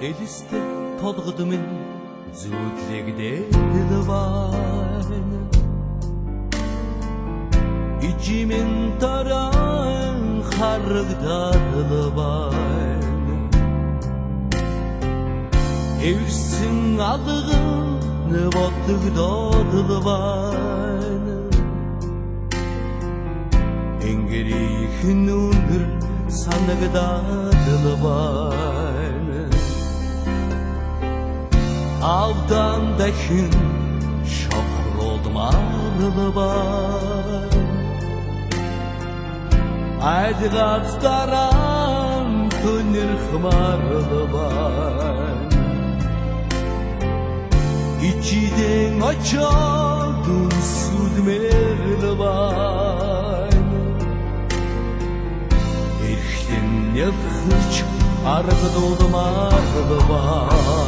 элистэй толгод минь зүудлэгдэл байна. Ичимэн таран харагдал байна. Эвсэн алган бодогдол байна. Энгэрийн үнэр санагдал avdan dechyn Siochrod marlyfar Aed gats daran tynir chmarlyfar İçiden açadın sud merlivan Erktim nefhiç argıdoldım arlıvan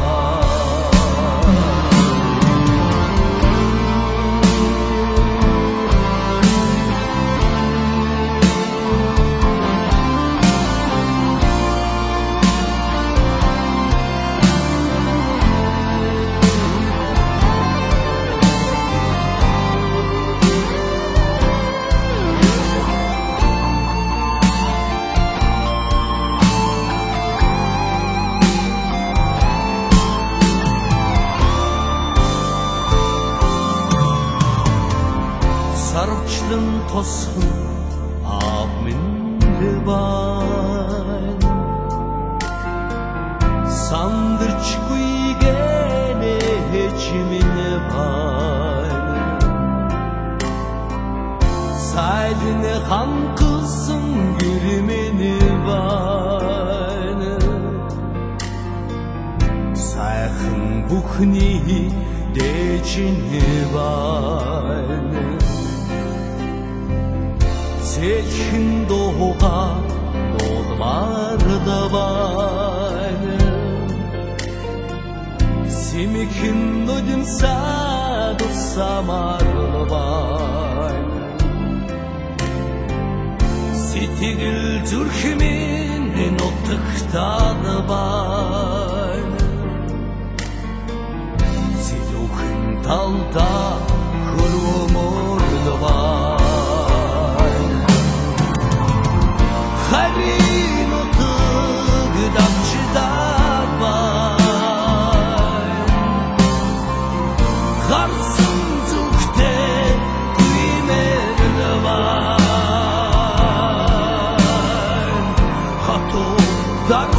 дарсыч тутгмар байна Хашилч ойдмар дулмар байна сарвчлан тосхон аав минь байна сандарчгүй гэнэ хечмин байна сайлын Сэлхэн дууга дуулмаар да байна Симхэн нүдэн сад усамаар байна Сэтгэл зүрхмэн нутагтаад байна Сэлүүхэн талда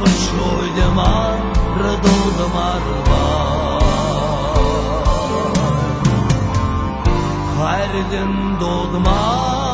Marmış oylama Radolda marva Her gün doğduma